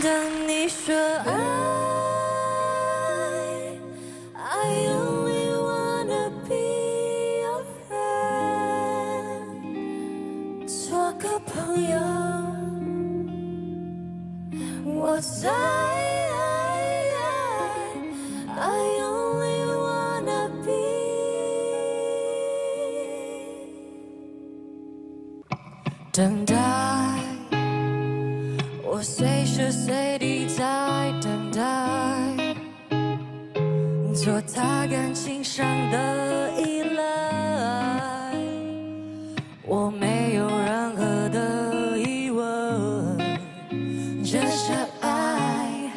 当你说爱，I only wanna be your friend，做个朋友，我在。I only wanna be 等待，我随时随地在等待，做他感情上的依赖，我没有任何的疑问，这是爱，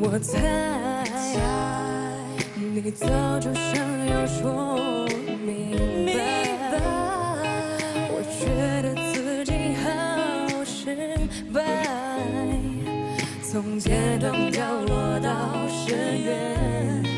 我猜你早就想要说从街灯掉落到深渊，